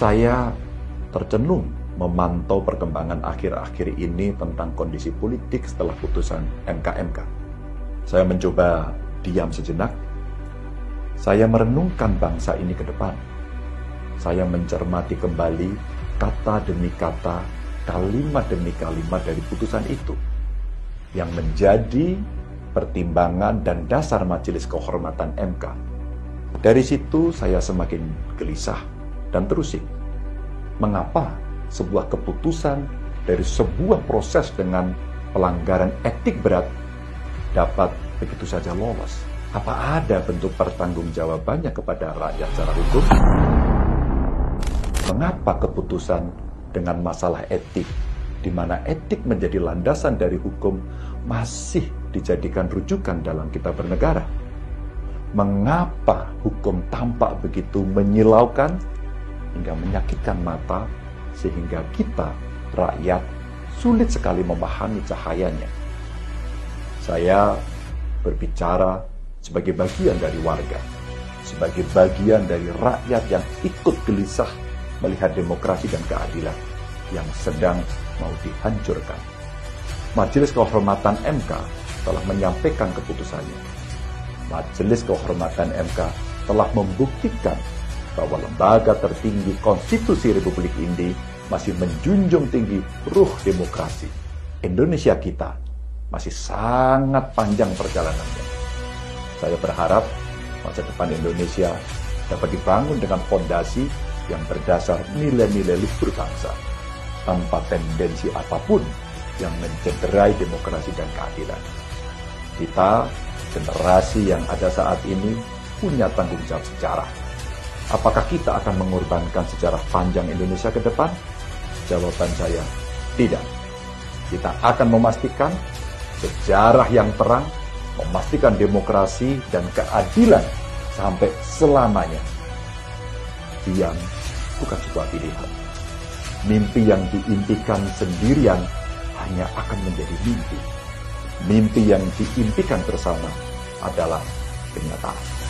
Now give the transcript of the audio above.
Saya tercenung memantau perkembangan akhir-akhir ini tentang kondisi politik setelah putusan MKMK. Saya mencoba diam sejenak. Saya merenungkan bangsa ini ke depan. Saya mencermati kembali kata demi kata, kalimat demi kalimat dari putusan itu yang menjadi pertimbangan dan dasar majelis kehormatan MK. Dari situ saya semakin gelisah dan terusik. Mengapa sebuah keputusan dari sebuah proses dengan pelanggaran etik berat dapat begitu saja lolos? Apa ada bentuk pertanggungjawabannya kepada rakyat secara hukum? Mengapa keputusan dengan masalah etik, di mana etik menjadi landasan dari hukum, masih dijadikan rujukan dalam kita bernegara? Mengapa hukum tampak begitu menyilaukan hingga menyakitkan mata sehingga kita, rakyat, sulit sekali memahami cahayanya. Saya berbicara sebagai bagian dari warga, sebagai bagian dari rakyat yang ikut gelisah melihat demokrasi dan keadilan yang sedang mau dihancurkan. Majelis Kehormatan MK telah menyampaikan keputusannya. Majelis Kehormatan MK telah membuktikan bahwa lembaga tertinggi konstitusi Republik ini masih menjunjung tinggi ruh demokrasi. Indonesia kita masih sangat panjang perjalanannya. Saya berharap masa depan Indonesia dapat dibangun dengan fondasi yang berdasar nilai-nilai luhur bangsa, tanpa tendensi apa pun yang mencederai demokrasi dan keadilan. Kita, generasi yang ada saat ini, punya tanggung jawab sejarah Apakah kita akan mengorbankan sejarah panjang Indonesia ke depan? Jawaban saya, tidak. Kita akan memastikan sejarah yang terang, memastikan demokrasi dan keadilan sampai selamanya. Diam bukan sebuah pilihan. Mimpi yang diimpikan sendirian hanya akan menjadi mimpi. Mimpi yang diimpikan bersama adalah kenyataan.